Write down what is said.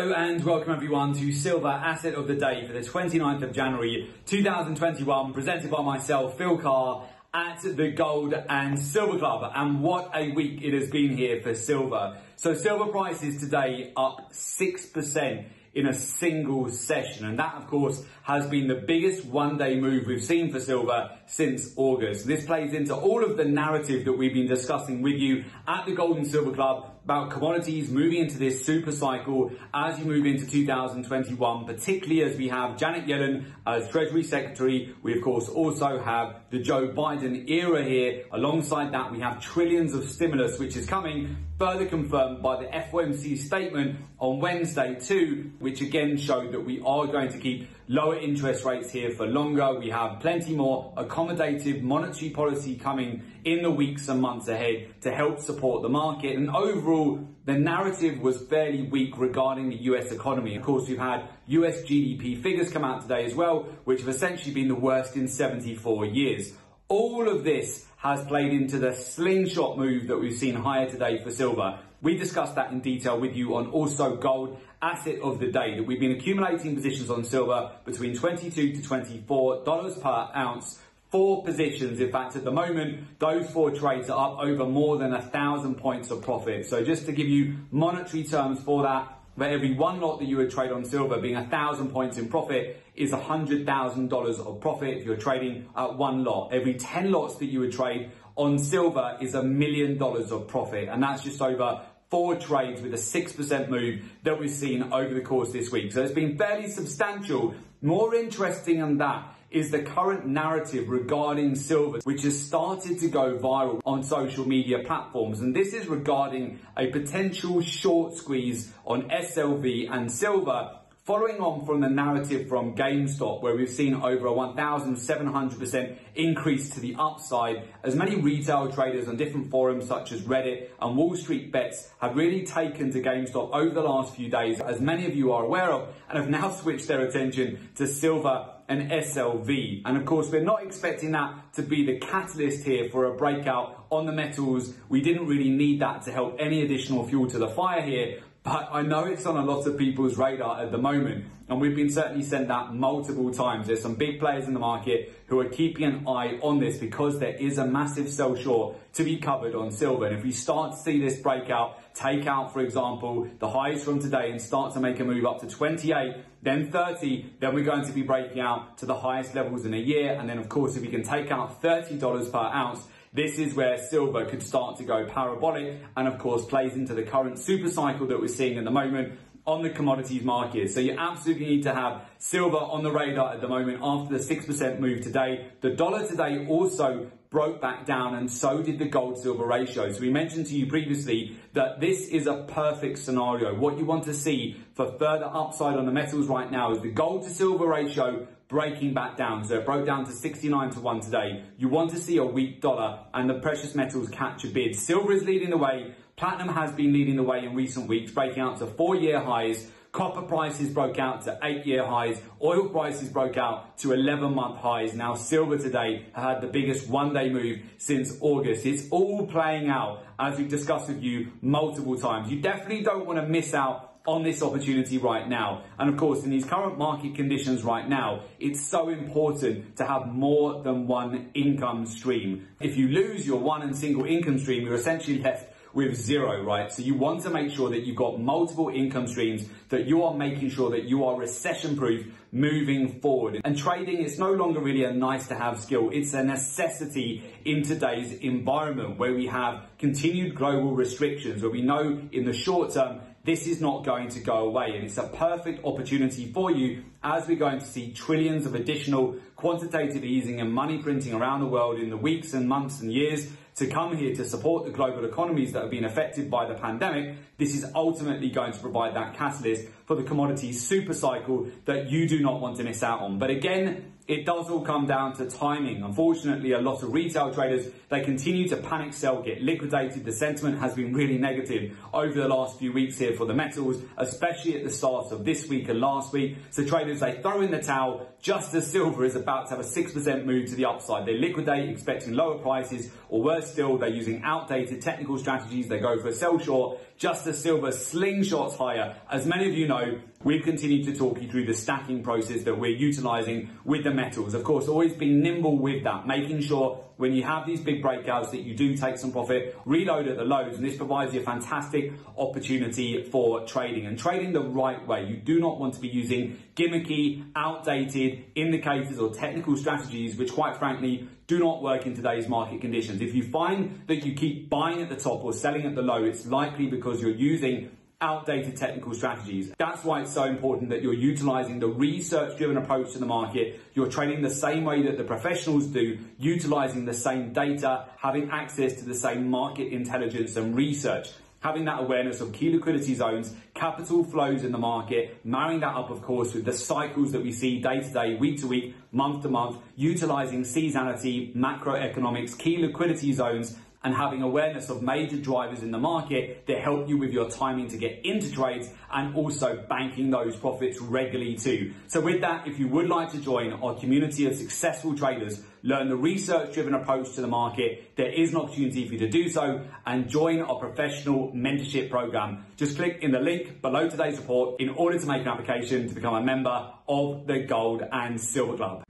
Hello and welcome everyone to Silver Asset of the Day for the 29th of January 2021, presented by myself, Phil Carr, at the Gold and Silver Club. And what a week it has been here for silver. So silver prices today up 6% in a single session. And that, of course, has been the biggest one day move we've seen for silver since August. This plays into all of the narrative that we've been discussing with you at the Gold and Silver Club about commodities moving into this super cycle as you move into 2021, particularly as we have Janet Yellen as Treasury Secretary. We, of course, also have the Joe Biden era here. Alongside that, we have trillions of stimulus, which is coming, further confirmed by the FOMC statement on Wednesday too, which again showed that we are going to keep lower interest rates here for longer. We have plenty more accommodative monetary policy coming in the weeks and months ahead to help support the market. And overall, the narrative was fairly weak regarding the US economy. Of course, we've had US GDP figures come out today as well, which have essentially been the worst in 74 years. All of this has played into the slingshot move that we've seen higher today for silver. We discussed that in detail with you on also gold asset of the day that we've been accumulating positions on silver between 22 to 24 dollars per ounce four positions. In fact, at the moment, those four trades are up over more than a thousand points of profit. So just to give you monetary terms for that, for every one lot that you would trade on silver being a thousand points in profit is a hundred thousand dollars of profit if you're trading at one lot. Every 10 lots that you would trade on silver is a million dollars of profit. And that's just over four trades with a 6% move that we've seen over the course this week. So it's been fairly substantial. More interesting than that is the current narrative regarding silver, which has started to go viral on social media platforms. And this is regarding a potential short squeeze on SLV and silver Following on from the narrative from GameStop, where we've seen over a 1,700% increase to the upside, as many retail traders on different forums such as Reddit and Wall Street Bets have really taken to GameStop over the last few days, as many of you are aware of, and have now switched their attention to silver and SLV. And of course, we're not expecting that to be the catalyst here for a breakout on the metals. We didn't really need that to help any additional fuel to the fire here, I know it's on a lot of people's radar at the moment, and we've been certainly sent that multiple times. There's some big players in the market who are keeping an eye on this because there is a massive sell short to be covered on silver. And if we start to see this breakout, take out, for example, the highs from today and start to make a move up to 28, then 30, then we're going to be breaking out to the highest levels in a year. And then, of course, if we can take out $30 per ounce, this is where silver could start to go parabolic and of course plays into the current super cycle that we're seeing at the moment on the commodities market. So you absolutely need to have silver on the radar at the moment after the 6% move today. The dollar today also broke back down and so did the gold silver ratio. So we mentioned to you previously that this is a perfect scenario. What you want to see for further upside on the metals right now is the gold to silver ratio breaking back down. So it broke down to 69 to 1 today. You want to see a weak dollar and the precious metals catch a bid. Silver is leading the way. Platinum has been leading the way in recent weeks, breaking out to four-year highs. Copper prices broke out to eight-year highs. Oil prices broke out to 11-month highs. Now silver today had the biggest one-day move since August. It's all playing out as we've discussed with you multiple times. You definitely don't want to miss out on this opportunity right now. And of course, in these current market conditions right now, it's so important to have more than one income stream. If you lose your one and single income stream, you're essentially left with zero, right? So you want to make sure that you've got multiple income streams, that you are making sure that you are recession proof moving forward. And trading is no longer really a nice to have skill. It's a necessity in today's environment where we have continued global restrictions, where we know in the short term, this is not going to go away. And it's a perfect opportunity for you as we're going to see trillions of additional quantitative easing and money printing around the world in the weeks and months and years to come here to support the global economies that have been affected by the pandemic, this is ultimately going to provide that catalyst for the commodities super cycle that you do not want to miss out on. But again, it does all come down to timing. Unfortunately, a lot of retail traders, they continue to panic sell, get liquidated. The sentiment has been really negative over the last few weeks here for the metals, especially at the start of this week and last week. So traders they throw in the towel just as silver is about to have a 6% move to the upside. They liquidate expecting lower prices, or worse still, they're using outdated technical strategies. They go for a sell short just as silver slingshots higher. As many of you know, we've continued to talk you through the stacking process that we're utilizing with the Of course, always being nimble with that, making sure when you have these big breakouts that you do take some profit, reload at the lows, and this provides you a fantastic opportunity for trading and trading the right way. You do not want to be using gimmicky, outdated indicators or technical strategies, which quite frankly do not work in today's market conditions. If you find that you keep buying at the top or selling at the low, it's likely because you're using outdated technical strategies. That's why it's so important that you're utilizing the research driven approach to the market. You're trading the same way that the professionals do, utilizing the same data, having access to the same market intelligence and research having that awareness of key liquidity zones, capital flows in the market, marrying that up, of course, with the cycles that we see day to day, week to week, month to month, utilizing seasonality, macroeconomics, key liquidity zones, and having awareness of major drivers in the market that help you with your timing to get into trades and also banking those profits regularly too. So with that, if you would like to join our community of successful traders, learn the research driven approach to the market, there is an opportunity for you to do so and join our professional mentorship program. Just click in the link below today's report in order to make an application to become a member of the Gold and Silver Club.